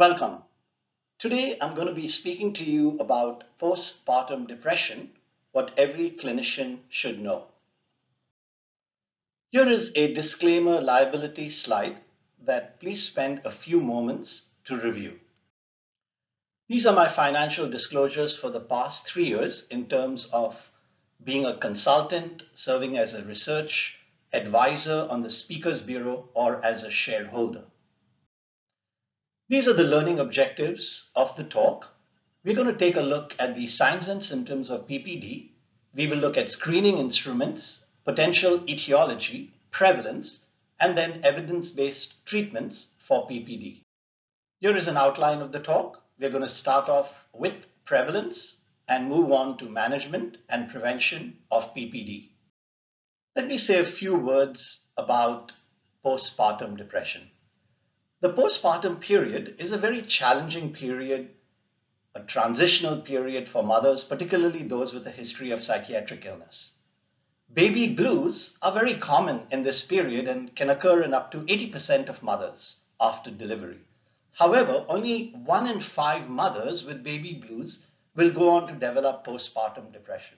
Welcome. Today I'm going to be speaking to you about postpartum depression, what every clinician should know. Here is a disclaimer liability slide that please spend a few moments to review. These are my financial disclosures for the past three years in terms of being a consultant, serving as a research advisor on the Speakers Bureau, or as a shareholder. These are the learning objectives of the talk. We're going to take a look at the signs and symptoms of PPD. We will look at screening instruments, potential etiology, prevalence, and then evidence-based treatments for PPD. Here is an outline of the talk. We're going to start off with prevalence and move on to management and prevention of PPD. Let me say a few words about postpartum depression. The postpartum period is a very challenging period, a transitional period for mothers, particularly those with a history of psychiatric illness. Baby blues are very common in this period and can occur in up to 80% of mothers after delivery. However, only one in five mothers with baby blues will go on to develop postpartum depression.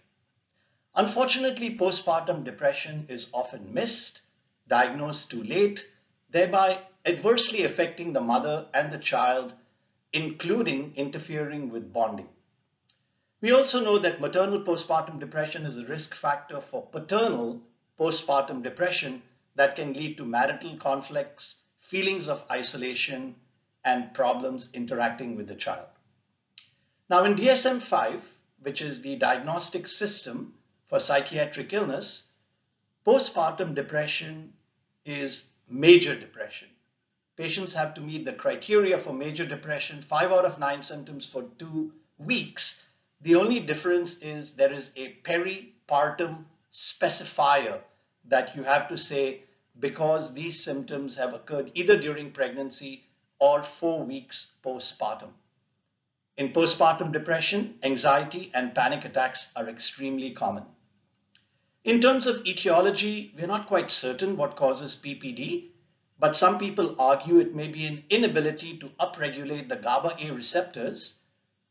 Unfortunately, postpartum depression is often missed, diagnosed too late, thereby adversely affecting the mother and the child, including interfering with bonding. We also know that maternal postpartum depression is a risk factor for paternal postpartum depression that can lead to marital conflicts, feelings of isolation, and problems interacting with the child. Now in DSM-5, which is the diagnostic system for psychiatric illness, postpartum depression is major depression. Patients have to meet the criteria for major depression, five out of nine symptoms for two weeks. The only difference is there is a peripartum specifier that you have to say because these symptoms have occurred either during pregnancy or four weeks postpartum. In postpartum depression, anxiety and panic attacks are extremely common. In terms of etiology, we're not quite certain what causes PPD, but some people argue it may be an inability to upregulate the GABA A receptors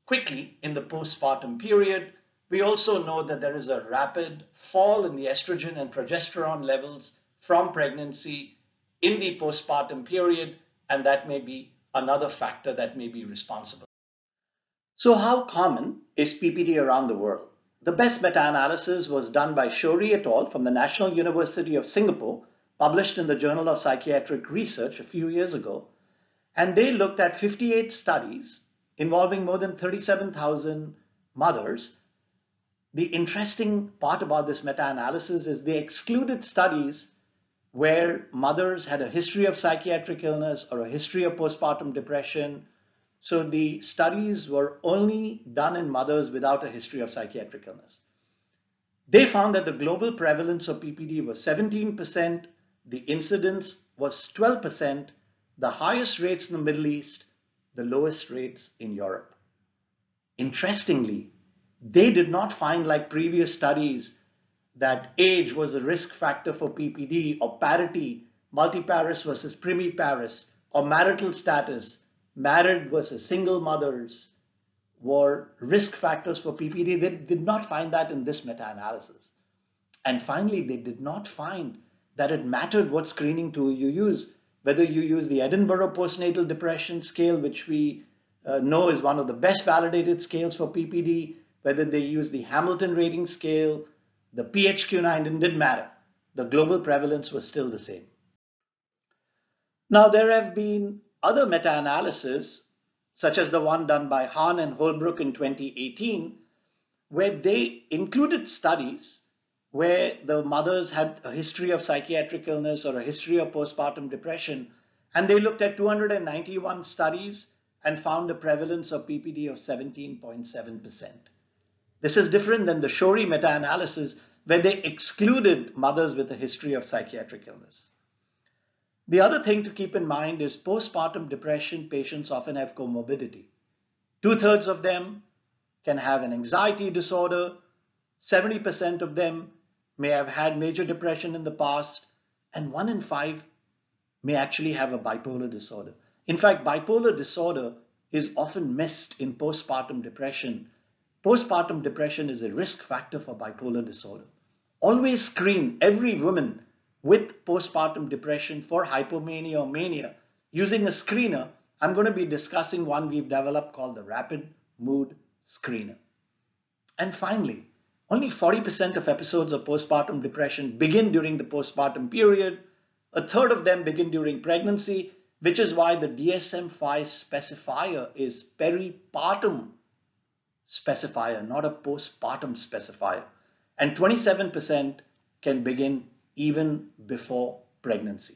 quickly in the postpartum period. We also know that there is a rapid fall in the estrogen and progesterone levels from pregnancy in the postpartum period, and that may be another factor that may be responsible. So how common is PPD around the world? The best meta-analysis was done by Shorey et al. from the National University of Singapore published in the Journal of Psychiatric Research a few years ago. And they looked at 58 studies involving more than 37,000 mothers. The interesting part about this meta-analysis is they excluded studies where mothers had a history of psychiatric illness or a history of postpartum depression. So the studies were only done in mothers without a history of psychiatric illness. They found that the global prevalence of PPD was 17%, the incidence was 12%, the highest rates in the Middle East, the lowest rates in Europe. Interestingly, they did not find like previous studies that age was a risk factor for PPD or parity, multiparous versus primiparous, or marital status, married versus single mothers, were risk factors for PPD. They did not find that in this meta-analysis. And finally, they did not find that it mattered what screening tool you use, whether you use the Edinburgh Postnatal Depression Scale, which we uh, know is one of the best validated scales for PPD, whether they use the Hamilton Rating Scale, the PHQ-9, it didn't matter. The global prevalence was still the same. Now, there have been other meta-analyses, such as the one done by Hahn and Holbrook in 2018, where they included studies where the mothers had a history of psychiatric illness or a history of postpartum depression, and they looked at 291 studies and found a prevalence of PPD of 17.7%. This is different than the Shorey meta-analysis where they excluded mothers with a history of psychiatric illness. The other thing to keep in mind is postpartum depression patients often have comorbidity. Two-thirds of them can have an anxiety disorder, 70% of them may have had major depression in the past, and one in five may actually have a bipolar disorder. In fact, bipolar disorder is often missed in postpartum depression. Postpartum depression is a risk factor for bipolar disorder. Always screen every woman with postpartum depression for hypomania or mania using a screener. I'm going to be discussing one we've developed called the Rapid Mood Screener. And finally, only 40% of episodes of postpartum depression begin during the postpartum period. A third of them begin during pregnancy, which is why the DSM 5 specifier is peripartum specifier, not a postpartum specifier. And 27% can begin even before pregnancy.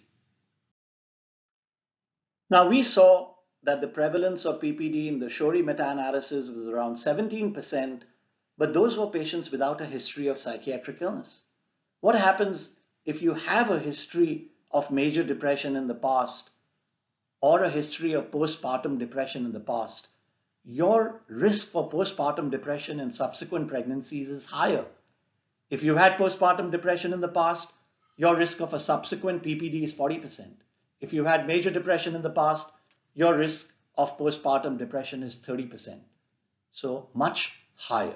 Now, we saw that the prevalence of PPD in the Shorey meta-analysis was around 17%, but those were patients without a history of psychiatric illness. What happens if you have a history of major depression in the past or a history of postpartum depression in the past? Your risk for postpartum depression and subsequent pregnancies is higher. If you had postpartum depression in the past, your risk of a subsequent PPD is 40%. If you had major depression in the past, your risk of postpartum depression is 30%. So much higher.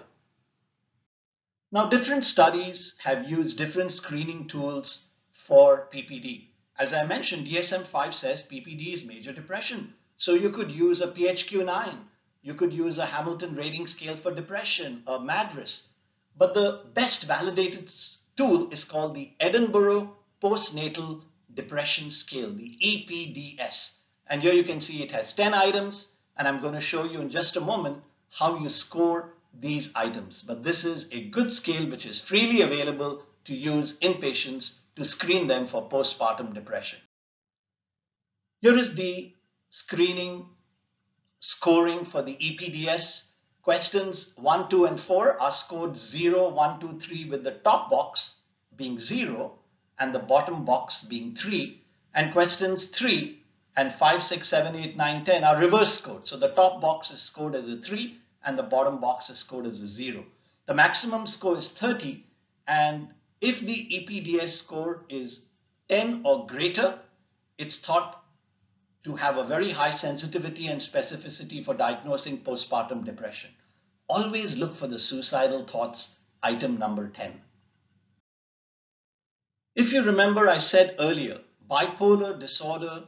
Now, different studies have used different screening tools for PPD. As I mentioned, DSM-5 says PPD is major depression. So you could use a PHQ-9. You could use a Hamilton rating scale for depression, a MADRS. But the best validated tool is called the Edinburgh Postnatal Depression Scale, the EPDS. And here you can see it has 10 items. And I'm going to show you in just a moment how you score these items. But this is a good scale which is freely available to use in patients to screen them for postpartum depression. Here is the screening scoring for the EPDS. Questions 1, 2, and 4 are scored 0, 1, 2, 3 with the top box being 0 and the bottom box being 3. And questions 3 and 5, 6, 7, 8, 9, 10 are reverse scored. So the top box is scored as a 3 and the bottom box's box is scored as a 0. The maximum score is 30 and if the EPDS score is 10 or greater, it's thought to have a very high sensitivity and specificity for diagnosing postpartum depression. Always look for the suicidal thoughts, item number 10. If you remember, I said earlier, bipolar disorder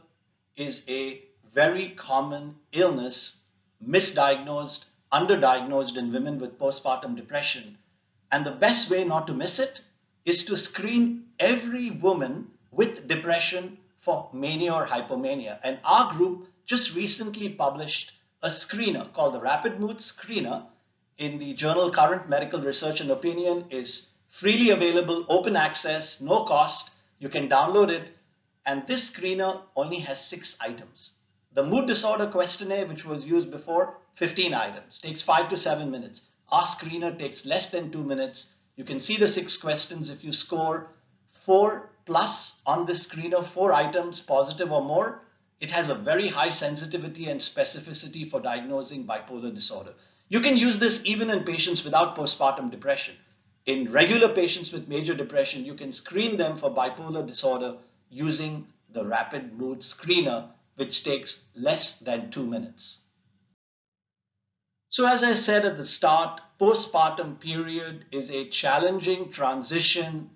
is a very common illness, misdiagnosed underdiagnosed in women with postpartum depression. And the best way not to miss it is to screen every woman with depression for mania or hypomania. And our group just recently published a screener called the Rapid Mood Screener in the journal Current Medical Research and Opinion is freely available, open access, no cost. You can download it. And this screener only has six items. The mood disorder questionnaire, which was used before, 15 items, takes five to seven minutes. Our screener takes less than two minutes. You can see the six questions. If you score four plus on the screener, four items, positive or more, it has a very high sensitivity and specificity for diagnosing bipolar disorder. You can use this even in patients without postpartum depression. In regular patients with major depression, you can screen them for bipolar disorder using the rapid mood screener which takes less than two minutes. So as I said at the start, postpartum period is a challenging transition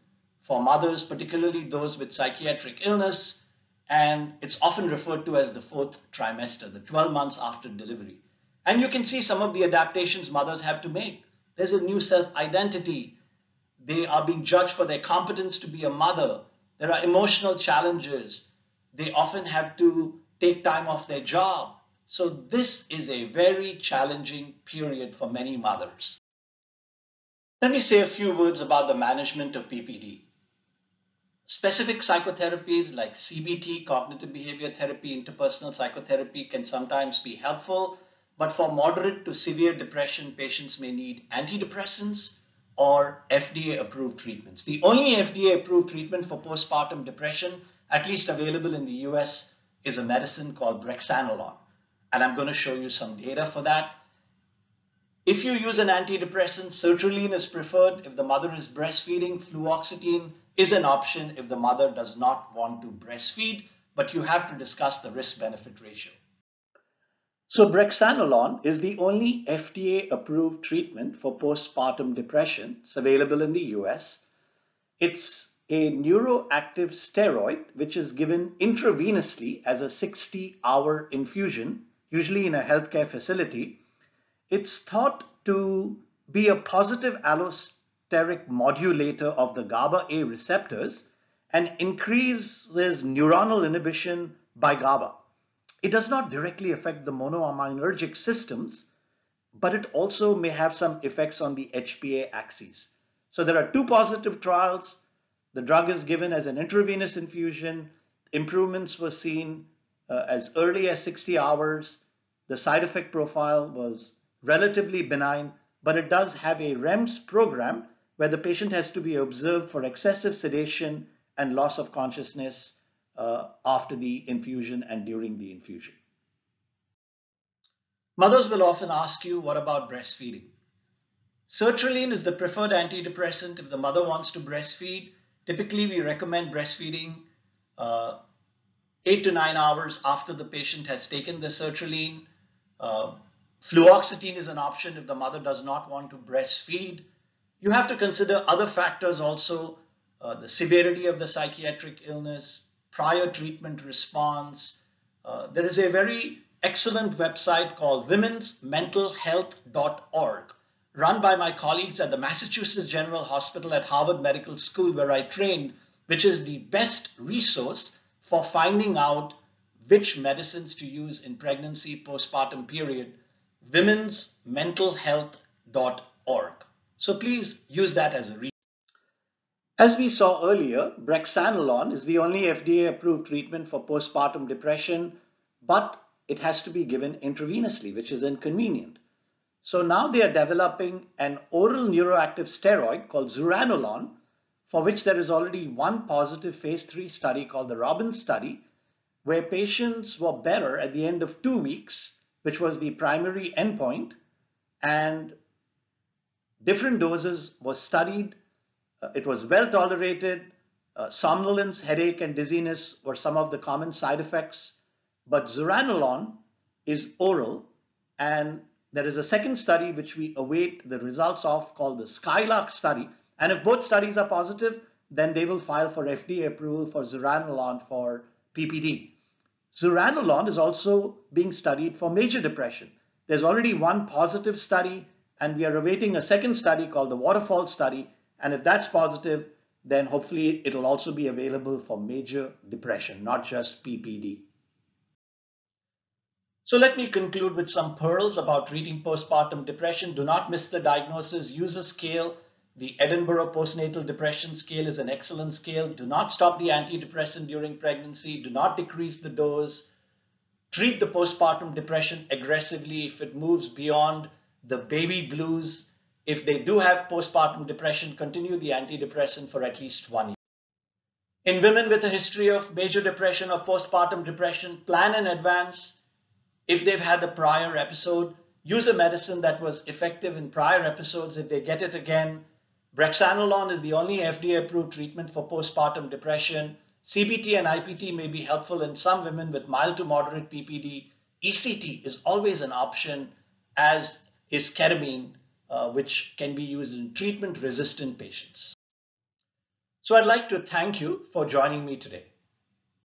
for mothers, particularly those with psychiatric illness, and it's often referred to as the fourth trimester, the 12 months after delivery. And you can see some of the adaptations mothers have to make. There's a new self-identity. They are being judged for their competence to be a mother. There are emotional challenges. They often have to take time off their job. So this is a very challenging period for many mothers. Let me say a few words about the management of PPD. Specific psychotherapies like CBT, cognitive behavior therapy, interpersonal psychotherapy can sometimes be helpful, but for moderate to severe depression, patients may need antidepressants or FDA approved treatments. The only FDA approved treatment for postpartum depression, at least available in the US, is a medicine called brexanolone. And I'm going to show you some data for that. If you use an antidepressant, sertraline is preferred if the mother is breastfeeding. Fluoxetine is an option if the mother does not want to breastfeed. but you have to discuss the risk-benefit ratio. So brexanolone is the only FDA-approved treatment for postpartum depression. It's available in the US. It's a neuroactive steroid which is given intravenously as a 60-hour infusion, usually in a healthcare facility. It's thought to be a positive allosteric modulator of the GABA A receptors and increases neuronal inhibition by GABA. It does not directly affect the monoaminergic systems, but it also may have some effects on the HPA axis. So there are two positive trials. The drug is given as an intravenous infusion. Improvements were seen uh, as early as 60 hours. The side effect profile was relatively benign, but it does have a REMS program where the patient has to be observed for excessive sedation and loss of consciousness uh, after the infusion and during the infusion. Mothers will often ask you, what about breastfeeding? Sertraline is the preferred antidepressant if the mother wants to breastfeed. Typically, we recommend breastfeeding uh, eight to nine hours after the patient has taken the sertraline. Uh, fluoxetine is an option if the mother does not want to breastfeed. You have to consider other factors also, uh, the severity of the psychiatric illness, prior treatment response. Uh, there is a very excellent website called womensmentalhealth.org run by my colleagues at the Massachusetts General Hospital at Harvard Medical School where I trained, which is the best resource for finding out which medicines to use in pregnancy postpartum period, womensmentalhealth.org. So please use that as a resource. As we saw earlier, brexanolone is the only FDA-approved treatment for postpartum depression, but it has to be given intravenously, which is inconvenient. So now they are developing an oral neuroactive steroid called zuranolone, for which there is already one positive phase 3 study called the Robin study, where patients were better at the end of two weeks, which was the primary endpoint, and different doses were studied uh, it was well tolerated. Uh, somnolence, headache, and dizziness were some of the common side effects. But zuranolone is oral, and there is a second study which we await the results of called the Skylark study. And if both studies are positive, then they will file for FDA approval for zuranolone for PPD. Zuranolone is also being studied for major depression. There's already one positive study, and we are awaiting a second study called the Waterfall study, and if that's positive, then hopefully it'll also be available for major depression, not just PPD. So let me conclude with some pearls about treating postpartum depression. Do not miss the diagnosis. Use a scale. The Edinburgh Postnatal Depression Scale is an excellent scale. Do not stop the antidepressant during pregnancy. Do not decrease the dose. Treat the postpartum depression aggressively if it moves beyond the baby blues if they do have postpartum depression, continue the antidepressant for at least one year. In women with a history of major depression or postpartum depression, plan in advance. If they've had a prior episode, use a medicine that was effective in prior episodes if they get it again. Brexanolone is the only FDA-approved treatment for postpartum depression. CBT and IPT may be helpful in some women with mild to moderate PPD. ECT is always an option, as is ketamine uh, which can be used in treatment resistant patients. So I'd like to thank you for joining me today.